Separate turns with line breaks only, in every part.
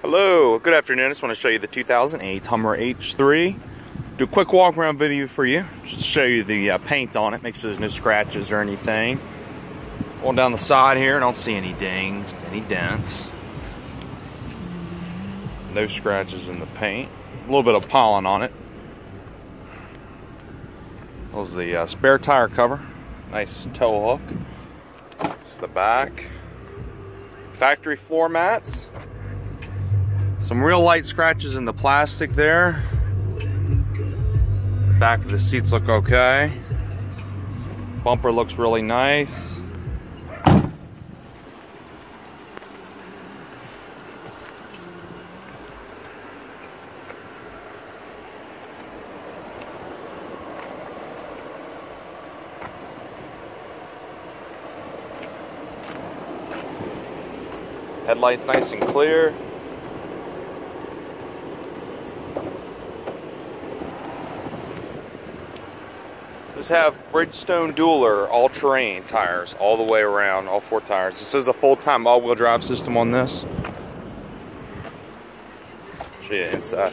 Hello, good afternoon. I just want to show you the 2008 Hummer H3. Do a quick walk around video for you. Just show you the uh, paint on it. Make sure there's no scratches or anything. Going down the side here, I don't see any dings, any dents. No scratches in the paint. A little bit of pollen on it. That was the uh, spare tire cover. Nice tow hook. It's the back. Factory floor mats. Some real light scratches in the plastic there. Back of the seats look okay. Bumper looks really nice. Headlights nice and clear. Just have Bridgestone Dueler all-terrain tires all the way around, all four tires. This is a full-time all-wheel drive system on this. Show you inside.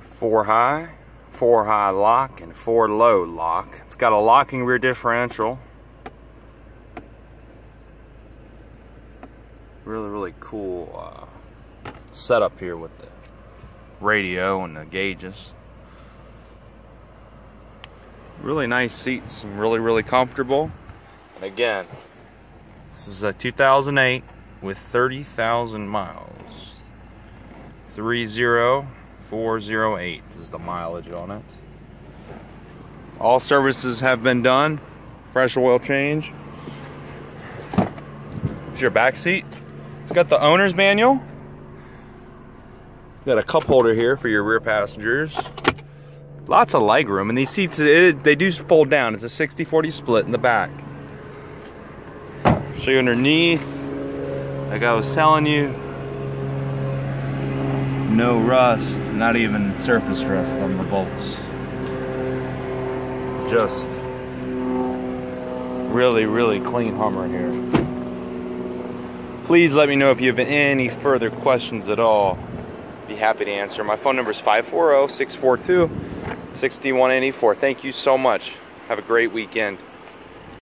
Four high, four high lock, and four low lock. It's got a locking rear differential. Really, really cool uh, setup here with the radio and the gauges. Really nice seats, and really, really comfortable. And again, this is a 2008 with 30,000 miles. 30408 is the mileage on it. All services have been done. Fresh oil change. Here's your back seat. It's got the owner's manual. Got a cup holder here for your rear passengers. Lots of leg room, and these seats, it, they do fold down. It's a 60-40 split in the back. Show you underneath. Like I was telling you, no rust, not even surface rust on the bolts. Just really, really clean Hummer here. Please let me know if you have any further questions at all. Be happy to answer. My phone number is 540 642 6184. Thank you so much. Have a great weekend.